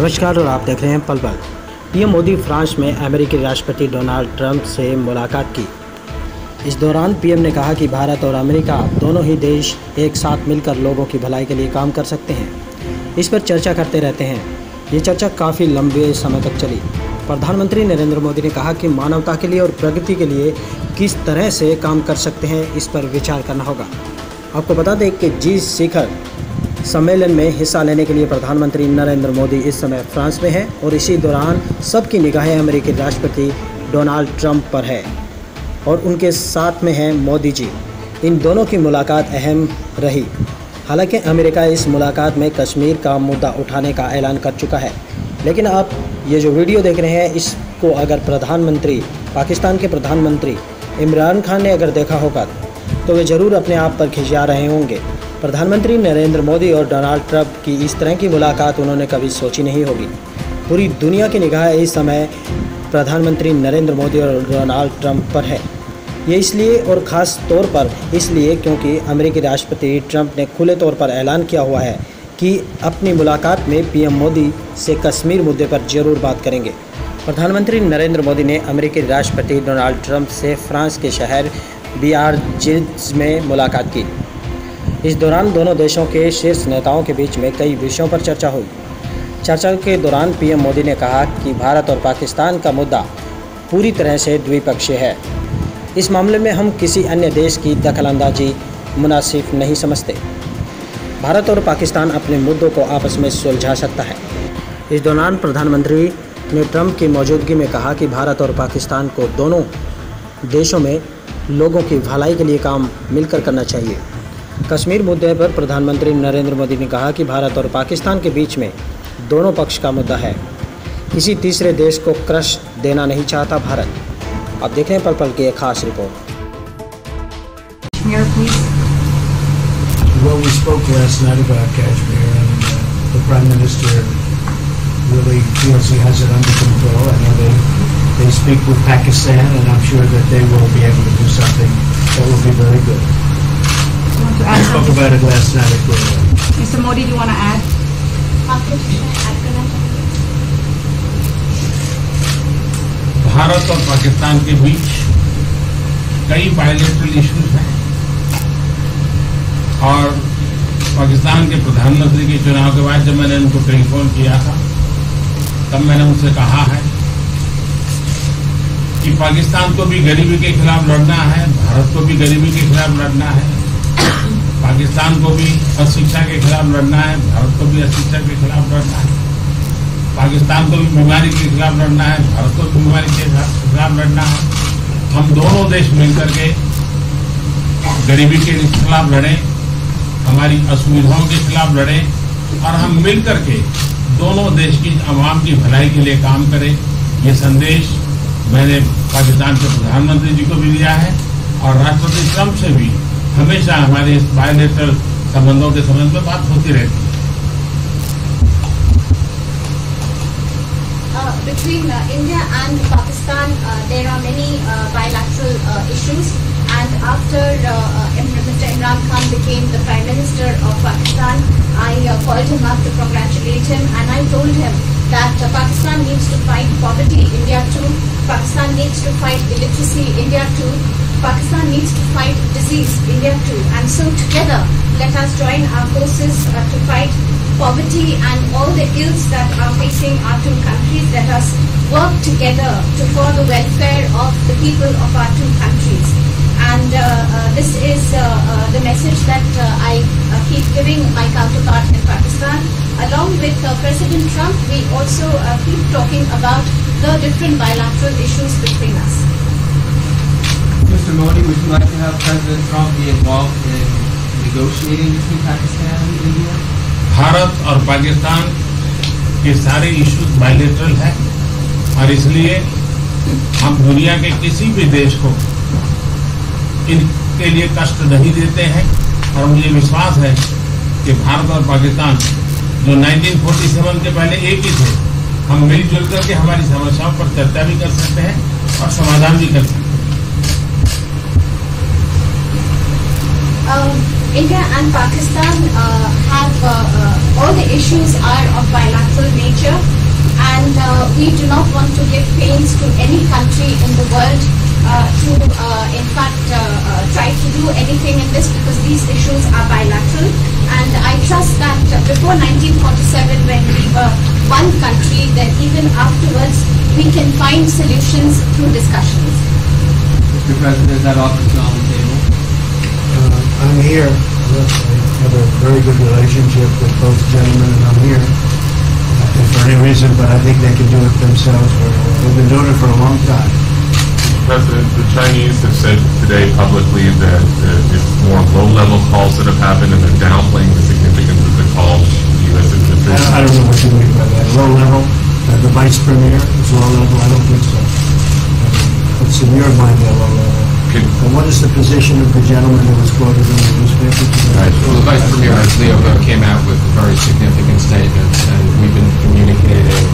नमस्कार, और आप देख रहे हैं पल पल पीएम मोदी फ्रांस में अमेरिकी राष्ट्रपति डोनाल्ड ट्रंप से मुलाकात की। इस दौरान पीएम ने कहा कि भारत और अमेरिका दोनों ही देश एक साथ मिलकर लोगों की भलाई के लिए काम कर सकते हैं। इस पर चर्चा करते रहते हैं। ये चर्चा काफ़ी लंबे समय तक चली। प्रधानमंत्री नरेंद्र मोदी ने कहा कि मानवता के लिए और प्रगति के लिए किस तरह से काम कर सकते हैं, इस पर विचार करना होगा। आपको बता दें कि जी शिखर सम्मेलन में हिस्सा लेने के लिए प्रधानमंत्री नरेंद्र मोदी इस समय फ्रांस में हैं और इसी दौरान सबकी निगाहें अमेरिकी राष्ट्रपति डोनाल्ड ट्रंप पर है और उनके साथ में हैं मोदी जी। इन दोनों की मुलाकात अहम रही। हालाँकि अमेरिका इस मुलाकात में कश्मीर का मुद्दा उठाने का ऐलान कर चुका है। लेकिन आप ये जो वीडियो देख रहे हैं, इसको अगर प्रधानमंत्री, पाकिस्तान के प्रधानमंत्री इमरान खान ने अगर देखा होगा तो वे ज़रूर अपने आप पर खिंचा रहे होंगे। प्रधानमंत्री नरेंद्र मोदी और डोनाल्ड ट्रंप की इस तरह की मुलाकात उन्होंने कभी सोची नहीं होगी। पूरी दुनिया की निगाह इस समय प्रधानमंत्री नरेंद्र मोदी और डोनाल्ड ट्रंप पर है। ये इसलिए और ख़ास तौर पर इसलिए क्योंकि अमेरिकी राष्ट्रपति ट्रंप ने खुले तौर पर ऐलान किया हुआ है कि अपनी मुलाकात में पीएम मोदी से कश्मीर मुद्दे पर ज़रूर बात करेंगे। प्रधानमंत्री नरेंद्र मोदी ने अमेरिकी राष्ट्रपति डोनाल्ड ट्रंप से फ्रांस के शहर बियारजिज में मुलाकात की। इस दौरान दोनों देशों के शीर्ष नेताओं के बीच में कई विषयों पर चर्चा हुई। चर्चा के दौरान पीएम मोदी ने कहा कि भारत और पाकिस्तान का मुद्दा पूरी तरह से द्विपक्षीय है। इस मामले में हम किसी अन्य देश की दखलंदाजी, मुनासिब नहीं समझते। भारत और पाकिस्तान अपने मुद्दों को आपस में सुलझा सकता है। इस दौरान प्रधानमंत्री ने ट्रंप की मौजूदगी में कहा कि भारत और पाकिस्तान को दोनों देशों में लोगों की भलाई के लिए काम मिलकर करना चाहिए। कश्मीर मुद्दे पर प्रधानमंत्री नरेंद्र मोदी ने कहा कि भारत और पाकिस्तान के बीच में दोनों पक्ष का मुद्दा है किसी तीसरे देश को क्रश देना नहीं चाहता भारत अब देखें पल पल की एक खास report Well, we spoke last night about Kashmir, and uh, the Prime Minister really feels he has it under control. I know they, they speak with Pakistan, and I'm sure that they will be able to do something that will be very good. I spoke about it last night at Guru. Mr. Modi, do you want to add? Bharat और पाकिस्तान के बीच कई bilateral issues हैं और पाकिस्तान के प्रधानमंत्री के चुनाव के बाद जब मैंने उनको टेलीफोन किया था तब मैंने उनसे कहा है कि पाकिस्तान को भी गरीबी के खिलाफ लड़ना है भारत को भी गरीबी के खिलाफ लड़ना है पाकिस्तान को भी अशिक्षा के खिलाफ लड़ना है, भारत को भी अशिक्षा के खिलाफ लड़ना है। पाकिस्तान को भी बीमारी के खिलाफ लड़ना है, भारत को भी बीमारी के खिलाफ लड़ना है। हम दोनों देश मिलकर के गरीबी के खिलाफ लड़ें, हमारी असुविधाओं के खिलाफ लड़ें और हम मिलकर के दोनों देश की आवाम की भलाई के लिए काम करें। ये संदेश मैंने पाकिस्तान के प्रधानमंत्री जी को भी दिया है और राष्ट्रपति ट्रंप से भी हमेशा हमारे इस बायोलेटरल संबंधों के संबंध में बात होती रहती है Uh, between uh, India and Pakistan, uh, there are many uh, bilateral uh, issues. And after uh, uh, Im- Mr. Imran Khan became the Prime Minister of Pakistan, I uh, called him up to congratulate him, and I told him that uh, Pakistan needs to fight poverty, India too. Pakistan needs to fight illiteracy, India too. Pakistan needs to fight disease, India too. And so together, let us join our forces uh, to fight poverty and all the ills that are facing our two countries. Let us work together to for the welfare of the people of our two countries. And uh, uh, this is uh, uh, the message that uh, I keep giving my counterpart in Pakistan. Along with President Trump, we also keep talking about the different bilateral issues between us. Mr. Modi, would you like to have President Trump be involved in negotiating between Pakistan and India? Bharat और पाकिस्तान के सारे issues bilateral है और इसलिए हम दुनिया के किसी भी देश को इनके लिए कष्ट नहीं देते हैं और मुझे विश्वास है कि भारत और पाकिस्तान जो 1947 के पहले एक ही थे हम मिलजुल करके हमारी समस्याओं पर चर्चा भी कर सकते हैं और समाधान भी कर सकते हैं Um, India and Pakistan uh, have uh, uh, all the issues are of bilateral nature, and uh, we do not want to give pains to any country in the world to, in fact, try to do anything in this because these issues are bilateral. And I trust that before 1947, when we were one country, that even afterwards we can find solutions through discussions. Mr. President, that offer I'm here. Look, I have a very good relationship with both gentlemen, and I'm here. If for any reason, but I think they can do it themselves. We're- We've been doing it for a long time. President, the Chinese have said today publicly that uh, it's more low-level calls that have happened and they're downplaying the significance of the calls the U.S. I don't- I don't know what you mean by that. Low level, uh, the vice premier is low level, I don't think so. It's What's in your mind, a low level? Can- And what is the position of the gentleman who was quoted in the newspaper today? Well, the Vice Premier, Liu, came out with very significant statements, and we've been communicating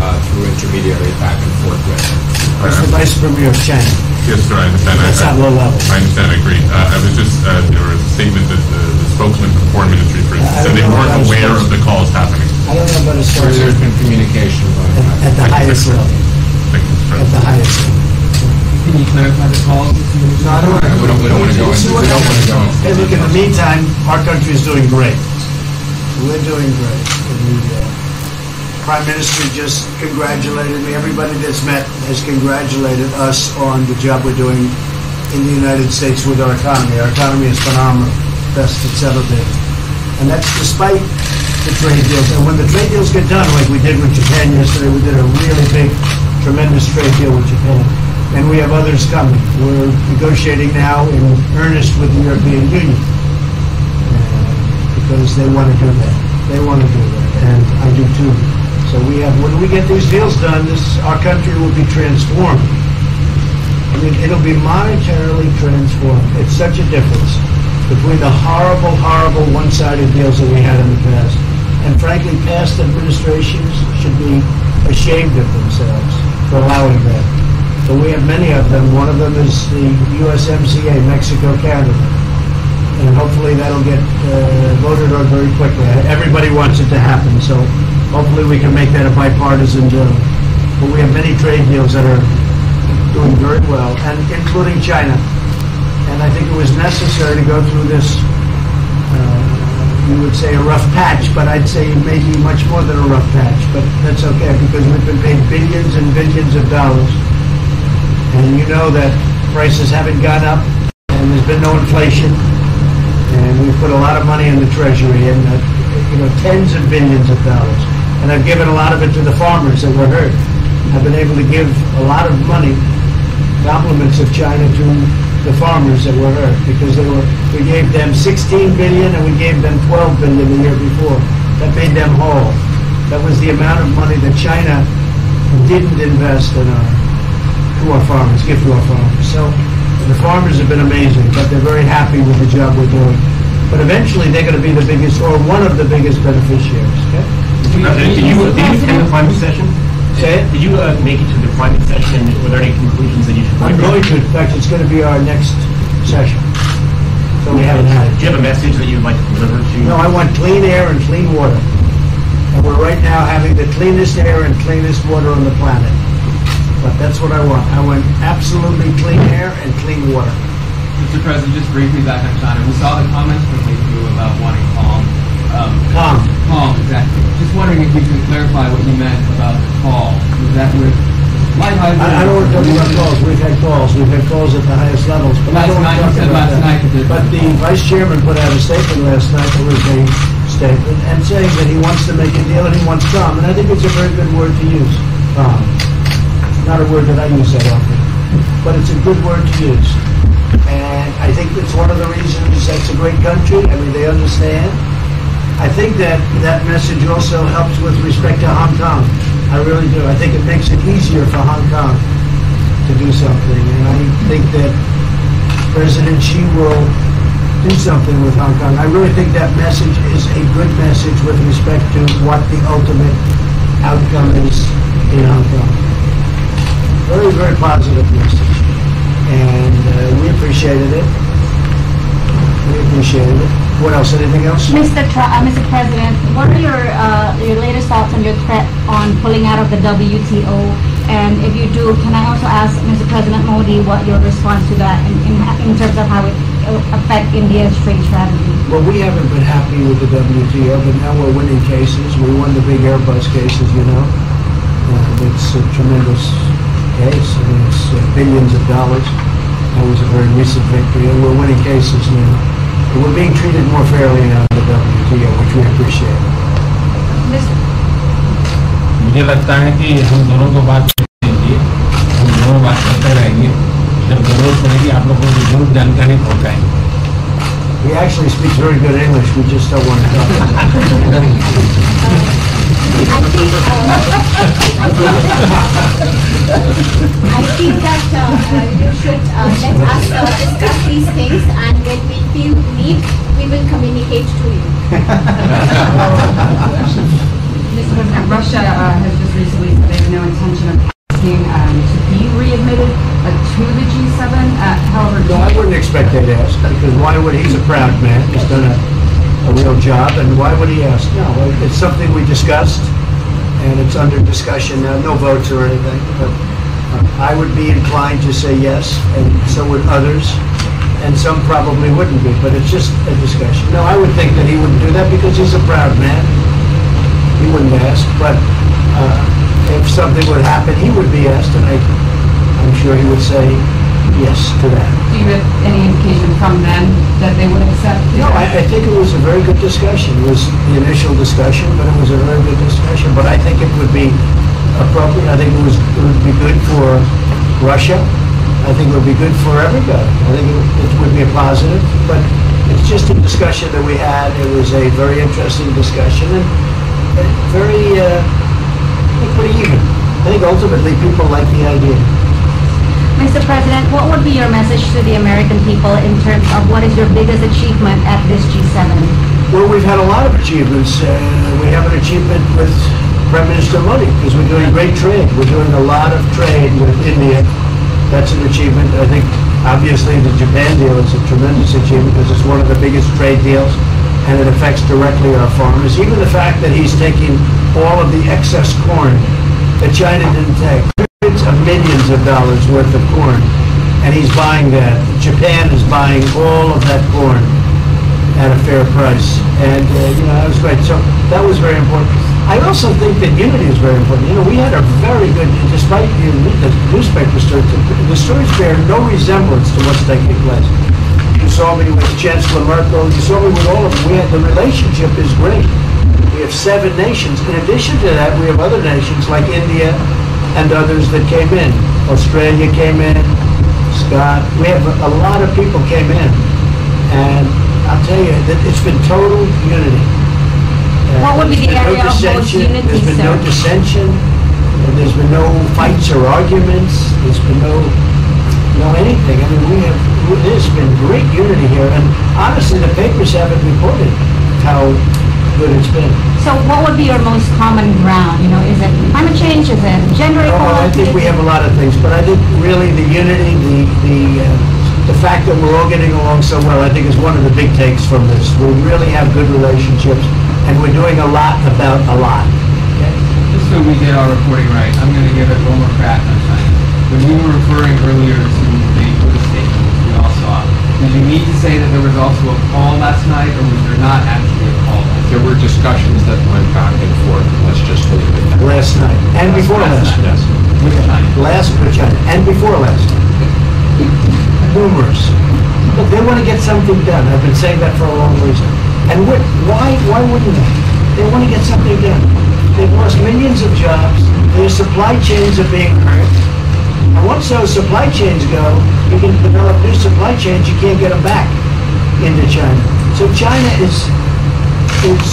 uh, through intermediaries back and forth with him. That's the vice premier of China. Yes, sir, I understand. I- That's not low level. I understand, I agree. Uh, I was just, uh, there was a statement that the the spokesman for the foreign ministry, for instance, said they I don't know weren't aware of the calls happening. I don't know about his There's sources there's been communication going at at the highest level, Thank you, Mr. at the President. highest level. Can you clarify the calls, No, I don't. We don't- we don't wanna go into- we don't wanna go into Hey, look, in the meantime, our country is doing great. We're doing great. The uh, Prime Minister just congratulated me. Everybody that's met has congratulated us on the job we're doing in the United States with our economy. Our economy is phenomenal, best it's ever been. And that's despite the trade deals. And when the trade deals get done, like we did with Japan yesterday, we did a really big, tremendous trade deal with Japan. And we have others coming. We're negotiating now in earnest with the European Union uh, because they want to do that. They want to do that, and I do too. So we have, when we get these deals done, this, our country will be transformed. I mean, it'll be monetarily transformed. It's such a difference between the horrible, horrible one-sided deals that we had in the past. And frankly, past administrations should be ashamed of themselves for allowing that. But we have many of them. One of them is the USMCA, Mexico, Canada. And hopefully that'll get uh, voted on very quickly. Everybody wants it to happen, so hopefully we can make that a bipartisan deal. But we have many trade deals that are doing very well, and including China. And I think it was necessary to go through this, uh, you would say a rough patch, but I'd say maybe much more than a rough patch. But that's okay, because we've been paid billions and billions of dollars. And you know that prices haven't gone up, and there's been no inflation. And we've put a lot of money in the treasury, and, uh, you know, tens of billions of dollars. And I've given a lot of it to the farmers that were hurt. I've been able to give a lot of money, compliments of China to the farmers that were hurt, because they were, we gave them 16 billion and we gave them 12 billion the year before. That made them whole. That was the amount of money that China didn't invest in our, to our farmers, give to our farmers. So the farmers have been amazing, but they're very happy with the job we're doing. But eventually, they're going to be the biggest, or one of the biggest beneficiaries, okay? President, did you, did you attend the climate session? Say it? Did you uh, make it to the climate session? Were there any conclusions that you should? I'm going to, in fact, it's going to be our next session. So we haven't had it. Do you have a message that you would like to deliver to? No, I want clean air and clean water. And we're right now having the cleanest air and cleanest water on the planet. But that's what I want. I want absolutely clean air and clean water. Mr. President, just briefly back on China, we saw the comments from you about wanting calm. Um, Calm. Calm, exactly. Just wondering if you can clarify what you meant about the call. Was that with I, I don't want to talk about calls. We've had calls. We've had calls at the highest levels. But I don't night, talk about last that. night the- But the vice chairman put out a statement last night that was a statement and saying that he wants to make a deal and he wants calm. And I think it's a very good word to use. Calm. Not a word that I use that often, but it's a good word to use. And I think it's one of the reasons that's a great country. I mean, they understand. I think that that message also helps with respect to Hong Kong. I really do. I think it makes it easier for Hong Kong to do something. And I think that President Xi will do something with Hong Kong. I really think that message is a good message with respect to what the ultimate outcome is in Hong Kong. Very, very positive message. And uh, we appreciated it. We appreciated it. What else? Anything else? Mr. Tra- uh, Mr. President, what are your uh, your latest thoughts on your threat on pulling out of the WTO? And if you do, can I also ask Mr. President Modi what your response to that in, in, in terms of how it affect India's trade strategy? Well, we haven't been happy with the WTO, but now we're winning cases. We won the big Airbus cases, you know. And it's a tremendous case. I mean, it's uh, billions of dollars. That was a very recent victory, and we're winning cases now. And we're being treated more fairly now in the WTO, which we appreciate. मुझे लगता है कि हम दोनों को बात करेंगे हम दोनों बात करते रहेंगे जब जरूरत पड़ेगी आप लोगों को जरूर जानकारी पहुंचाएंगे He actually speaks very good English. We just don't want to talk. I think, I think that uh, you should uh, let us uh, discuss these things and when we feel need, we will communicate to you. President, Russia has just recently said they have no intention of asking um, to be readmitted uh, to the G7. Uh, however, No, I wouldn't expect they'd ask, because why would, he's a proud man, he's done a, a real job, and why would he ask? No, it's something we discussed, and it's under discussion no votes or anything, but uh, I would be inclined to say yes, and so would others, and some probably wouldn't be, but it's just a discussion. No, I would think that he wouldn't do that, because he's a proud man, he wouldn't ask, but uh, if something would happen, he would be asked, and I, I'm sure he would say yes to that. do you have any indication from them that they would accept? No, I, I think it was a very good discussion. It was the initial discussion, but it was a very good discussion. But I think it would be appropriate. I think it was, it would be good for Russia. I think it would be good for everybody. I think it would, it would be a positive, but it's just a discussion that we had. It was a very interesting discussion and very, uh, I think pretty even. I think ultimately people like the idea. Mr. President, what would be your message to the American people in terms of what is your biggest achievement at this G7? Well, we've had a lot of achievements. Uh, we have an achievement with Prime Minister Modi because we're doing great trade. We're doing a lot of trade with India. That's an achievement. I think obviously the Japan deal is a tremendous achievement because it's one of the biggest trade deals and it affects directly our farmers. Even the fact that he's taking all of the excess corn that China didn't take, of millions of dollars worth of corn, and he's buying that. Japan is buying all of that corn at a fair price. And, uh, you know, that was great. So that was very important. I also think that unity is very important. You know, we had a very good, despite the, the newspaper stories, the stories bear no resemblance to what's taking place. You saw me with Chancellor Merkel. You saw me with all of them. We had, the relationship is great. We have seven nations. In addition to that, we have other nations like India and others that came in. Australia came in. Scott. We have a, a lot of people came in. And I'll tell you that it's been total unity. Uh, What would be the been no area of most dissension. unity, There's been no dissension. and There's been no fights or arguments. There's been no, no anything. I mean, we have, there's been great unity here. And honestly, the papers haven't reported how good it's been. So what would be your most common ground? You know, is it climate change? Is it gender Oh, I think we have a lot of things, but I think really the unity, the, the, uh, the fact that we're all getting along so well, I think is one of the big takes from this. We really have good relationships, and we're doing a lot about a lot. Just so we get our reporting right, I'm going to give it one more crack on China. When you were referring earlier to the Buddha statement, which we all saw, did you need to say that there was also a call last night, or was there not actually a call last night? There were discussions that went back and forth, let's just leave it at that. Last night, and before last night. Yes. China? Last, with and before last night. Numerous. Look, they want to get something done. I've been saying that for a long reason. And what, why, why wouldn't they? They want to get something done. They've lost millions of jobs. Their supply chains are being hurt. And once those supply chains go, you can develop new supply chains, you can't get them back into China. So China is, is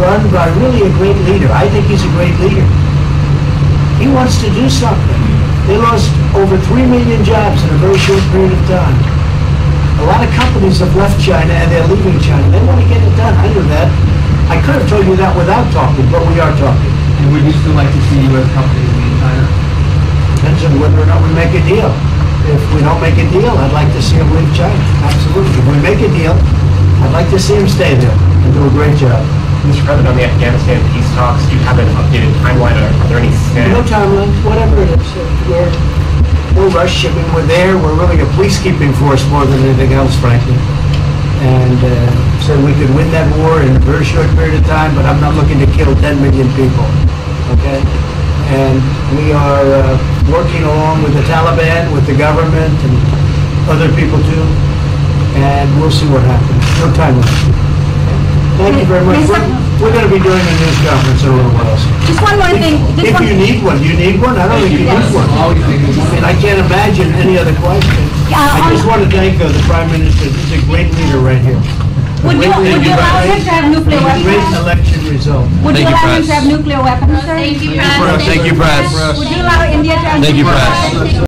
run by really a great leader. I think he's a great leader. He wants to do something. They lost over 3 million jobs in a very short period of time. A lot of companies have left China and they're leaving China. They want to get it done. I knew that. I could have told you that without talking, but we are talking. And would you still like to see U.S. companies leave China? Depends on whether or not we make a deal. if we don't make a deal, I'd like to see him leave China, absolutely. If we make a deal, I'd like to see him stay there and do a great job. Mr. President, on the Afghanistan peace talks, do you have an updated timeline? Are are there any No timeline, whatever it is, we're, we're rush, I mean, we're there, we're really a peacekeeping force more than anything else, frankly. And, uh, so we could win that war in a very short period of time, but I'm not looking to kill 10 million people, okay? And we are, uh, working along with the Taliban, with the government, and other people too, and we'll see what happens, no timeline. Thank you very much. We're, we're gonna be doing a news conference in a little while, so. Just one more thing, just If one. you need one, you need one? I don't think you need one. I I can't imagine any other question. Yeah, I just on- want to thank uh, the Prime Minister, he's a great leader right here. Would you, Great would you allow him to have nuclear Great weapons? election result. Would you Thank you, allow him Press. to have nuclear weapons, sir? Thank you, Thank you, press. Would you allow India to have Thank you, nuclear press. weapons?